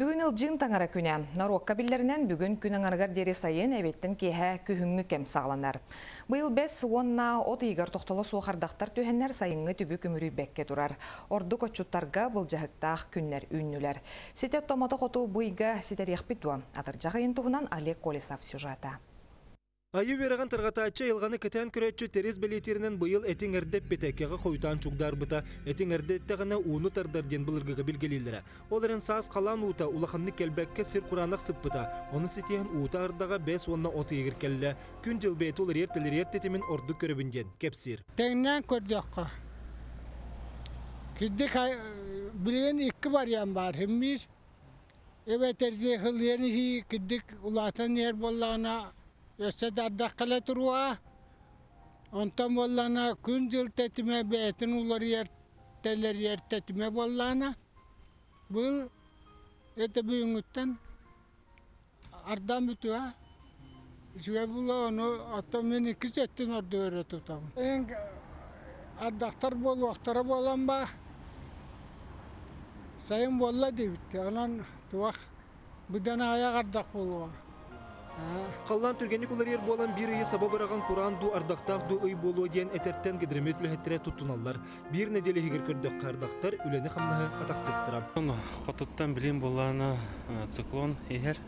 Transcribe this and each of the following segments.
Бүгін ылжың таңара күнә. Нарокка биллерінен бүгін күн аңарғар дері сайын әбеттен кеһә күхіңі кем сағланар. Бұл бәс онна от игар тоқтылы суқардақтар түйеннер сайынғы түбі күмірі бәкке тұрар. Орды көтчуттарға бұл жағықтақ күннер үннілер. Сетет томаты қоту бұйға сетер еқпитуа. Атыр жағайын Олег Колесов сюжата. Айы вераған тарғатачы елғаны кітен күрәтші терес білетерінен бұйыл әтің әрдеп бетекеға қойтан чугдар бұта, әтің әрдеттіғына уыны тардар ден бұлырғыға білгелелері. Оларын саас қалан уыта улақынны келбәкке сыр құранақ сып бұта, оны сетеген уыта ардаға бәс онна оты егір келі. Күн жыл бәйті олар ертілер ертетімен орды көрібінден, кепсір. Теңнен көрдіққа. Киддік білген екі вариант бар. Хемміз, evet erdi hılyeni hi kiddik ulatan yer bollana Ondan bollana gün jıl tetime beytin ular yer teller yer tetime bollana. Bu ete büyüngütten ardan bütüğa. Şüve bula onu atam beni kız ettin orada öyle tutam. En ardaktar bol vaktara bolan ba. Sayın bolla debitti. Anan tuvak. Бұдан аяқ ардақ болуға. Қаллан түргенік олар ер болан бір үйі саба бараған Құран ду ардақтақ ду үй болуы ден әтәрттен гідірмет үліхеттірі тұттуналар. Bir неделе хегер көрдік қардақтар үлені қамнағы атақтықтырам. Хотуттан билим болана циклон егер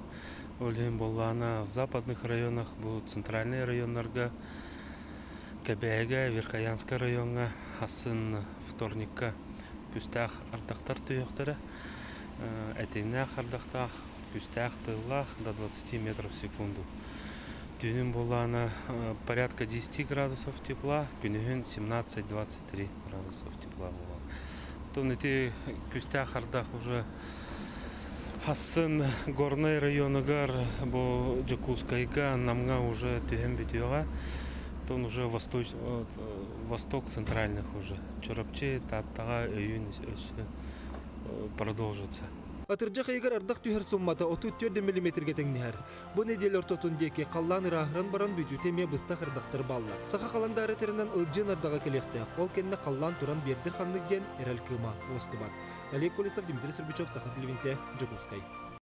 олем болана в западных районах бу центральный районнарга Кәбәгә, Верхоянска районга, асын вторникка күстәх ардақтар түйіқтірі. Әтейнәх ардақтақ күстәх тыллах до 20 метров в секунду. Түнін болана порядка 10 градусов тепла, күнігін 17-23 градусов тепла болан. Тон эти күстәх ардақ уже Хасын горный районыгар бо Джакускайга намга уже түйен Битюга. Тон уже восточ, восток центральных уже. Чорапче таттага өйін продолжится. Атыржақ егер ардақ түйір суммата 34 мм теңнер. Бұл неделер ортотун деке қаллан ырахырын баран бүту теме бұстақ ардақтыр балла. Сақа қаландары терінен ылжын ардаға келекті. Ол кенне қаллан туран бердір ханлық ген әрәл кыма остыбат. Олег Колесов, Дмитрий Сергучев, Саха телевинте, Джакускай.